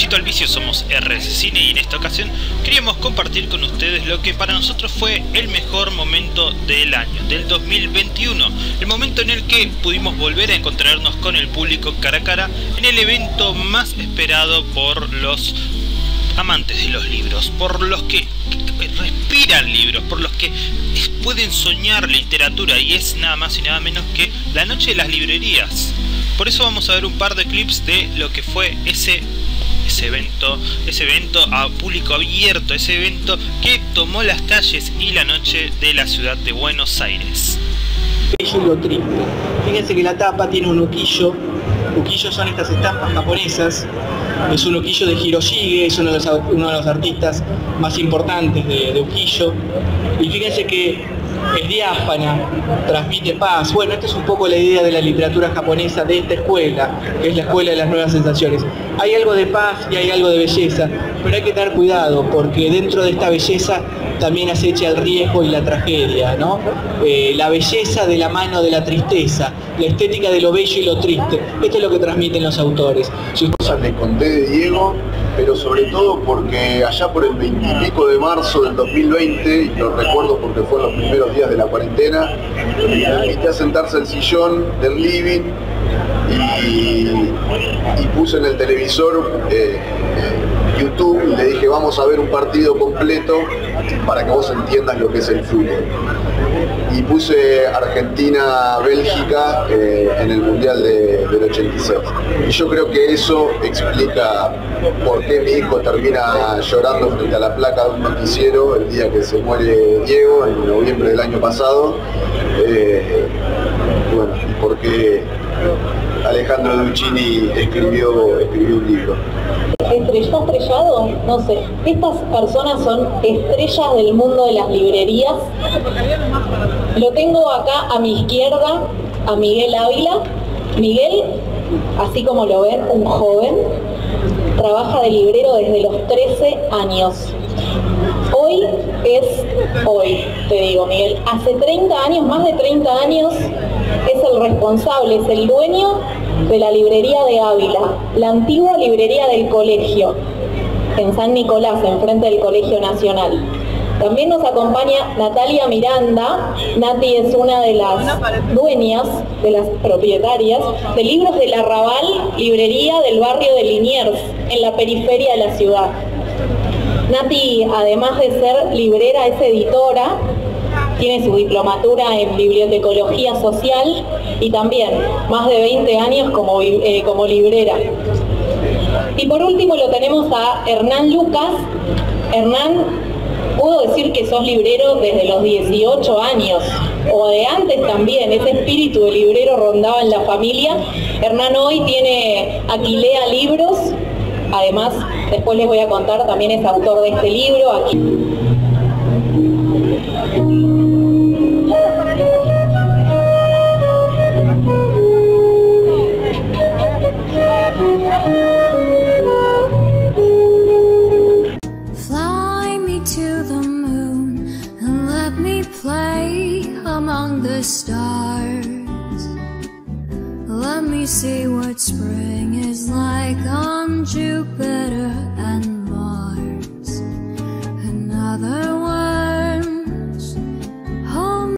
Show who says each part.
Speaker 1: Derechito al Vicio somos RS Cine y en esta ocasión queríamos compartir con ustedes lo que para nosotros fue el mejor momento del año, del 2021. El momento en el que pudimos volver a encontrarnos con el público cara a cara en el evento más esperado por los amantes de los libros, por los que respiran libros, por los que pueden soñar literatura y es nada más y nada menos que la noche de las librerías. Por eso vamos a ver un par de clips de lo que fue ese ese evento, ese evento a público abierto, ese evento que tomó las calles y la noche de la ciudad de Buenos Aires.
Speaker 2: Fíjense que la tapa tiene un uquillo. Uquillos son estas estampas japonesas. Es un uquillo de Hiroshige, es uno de los, artistas más importantes de, de uquillo. Y fíjense que es diáfana, transmite paz. Bueno, esta es un poco la idea de la literatura japonesa de esta escuela, que es la escuela de las nuevas sensaciones. Hay algo de paz y hay algo de belleza, pero hay que tener cuidado porque dentro de esta belleza también acecha el riesgo y la tragedia, ¿no? Eh, la belleza de la mano de la tristeza, la estética de lo bello y lo triste. Esto es lo que transmiten los autores.
Speaker 3: Si le conté de Diego, pero sobre todo porque allá por el 20 pico de marzo del 2020, y lo recuerdo porque fue los primeros días de la cuarentena, me invité a sentarse al sillón del living y, puse en el televisor eh, YouTube y le dije vamos a ver un partido completo para que vos entiendas lo que es el fútbol. Y puse Argentina-Bélgica eh, en el Mundial del 86. Y yo creo que eso explica por qué mi hijo termina llorando frente a la placa de un noticiero el día que se muere Diego, en noviembre del año pasado. Eh, bueno, y por qué Alejandro Duccini escribió, escribió un libro.
Speaker 4: ¿Está estrellado? No sé. Estas personas son estrellas del mundo de las librerías. Lo tengo acá a mi izquierda, a Miguel Ávila. Miguel, así como lo ven, un joven, trabaja de librero desde los 13 años. Hoy es hoy, te digo Miguel, hace 30 años, más de 30 años, es el responsable, es el dueño de la librería de Ávila, la antigua librería del colegio, en San Nicolás, enfrente del Colegio Nacional. También nos acompaña Natalia Miranda. Nati es una de las dueñas, de las propietarias, de libros del Arrabal, librería del barrio de Liniers, en la periferia de la ciudad. Nati, además de ser librera, es editora tiene su diplomatura en bibliotecología social y también más de 20 años como, eh, como librera. Y por último lo tenemos a Hernán Lucas. Hernán, puedo decir que sos librero desde los 18 años, o de antes también, ese espíritu de librero rondaba en la familia. Hernán hoy tiene Aquilea Libros, además después les voy a contar, también es autor de este libro.
Speaker 5: Stars. Let me see what spring is like on Jupiter